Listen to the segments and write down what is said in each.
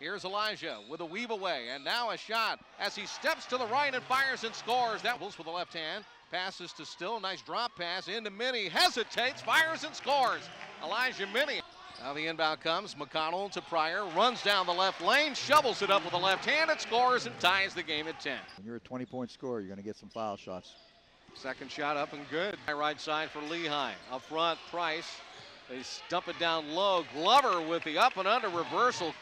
Here's Elijah with a weave away, and now a shot as he steps to the right and fires and scores. That was with the left hand. Passes to Still, nice drop pass into Minnie, hesitates, fires and scores. Elijah Minnie. Now the inbound comes, McConnell to Pryor, runs down the left lane, shovels it up with the left hand, and scores and ties the game at 10. When you're a 20-point scorer, you're going to get some foul shots. Second shot up and good. Right side for Lehigh. Up front, Price. They stump it down low. Glover with the up and under reversal.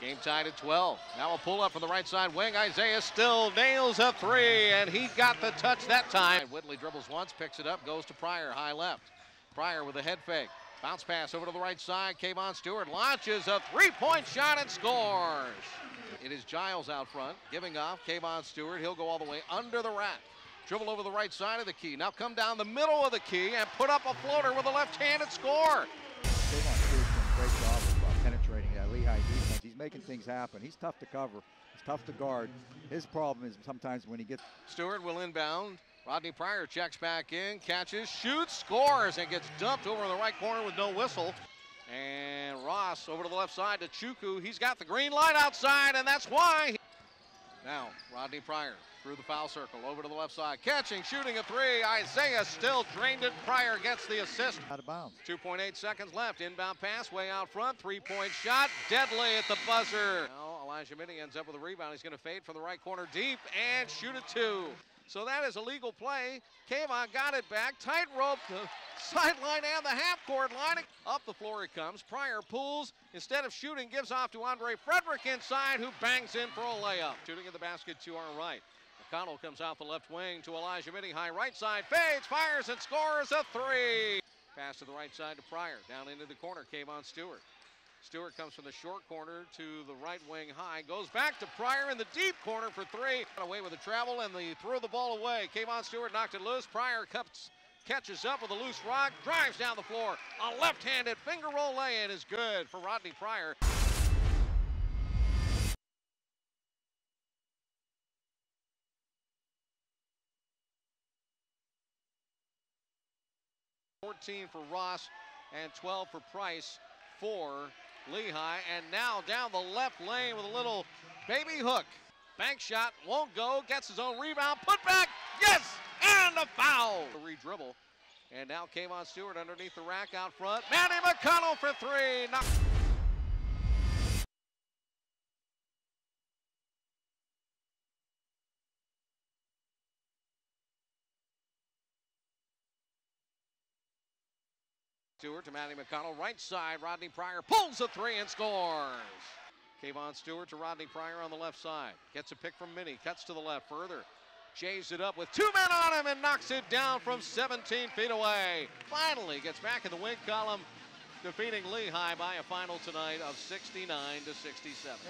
Game tied at 12. Now a pull up from the right side wing. Isaiah Still nails a three, and he got the touch that time. Whitley dribbles once, picks it up, goes to Pryor, high left. Pryor with a head fake. Bounce pass over to the right side. Kavon Stewart launches a three-point shot and scores. It is Giles out front, giving off. Kavon Stewart, he'll go all the way under the rack. Dribble over the right side of the key. Now come down the middle of the key and put up a floater with a left-handed score. Making things happen. He's tough to cover. He's tough to guard. His problem is sometimes when he gets Stewart will inbound. Rodney Pryor checks back in, catches, shoots, scores, and gets dumped over in the right corner with no whistle. And Ross over to the left side to Chuku. He's got the green light outside, and that's why. Now, Rodney Pryor through the foul circle, over to the left side, catching, shooting a three. Isaiah Still drained it. Pryor gets the assist. out of bounds. 2.8 seconds left. Inbound pass, way out front. Three-point shot, deadly at the buzzer. Now Elijah Minnie ends up with a rebound. He's going to fade from the right corner deep and shoot a two. So that is a legal play. Kavon got it back, tight rope the sideline and the half court line. Up the floor it comes. Pryor pulls. Instead of shooting, gives off to Andre Frederick inside, who bangs in for a layup. Shooting in the basket to our right. McConnell comes out the left wing to Elijah Minnie, high right side, fades, fires, and scores a three. Pass to the right side to Pryor, down into the corner, Kavon Stewart. Stewart comes from the short corner to the right wing high, goes back to Pryor in the deep corner for three. Got away with the travel and the throw the ball away. Kavon Stewart knocked it loose. Pryor cups, catches up with a loose rock, drives down the floor. A left-handed finger roll lay-in is good for Rodney Pryor. 14 for Ross and 12 for Price for Lehigh. And now down the left lane with a little baby hook. Bank shot won't go, gets his own rebound, put back, yes, a. Re-dribble. And now Kavon Stewart underneath the rack out front. Matty McConnell for three. Knock Stewart to Matty McConnell, right side. Rodney Pryor pulls a three and scores. Kavon Stewart to Rodney Pryor on the left side. Gets a pick from Minnie, cuts to the left further. Jays it up with two men on him and knocks it down from 17 feet away. Finally gets back in the win column, defeating Lehigh by a final tonight of 69 to 67.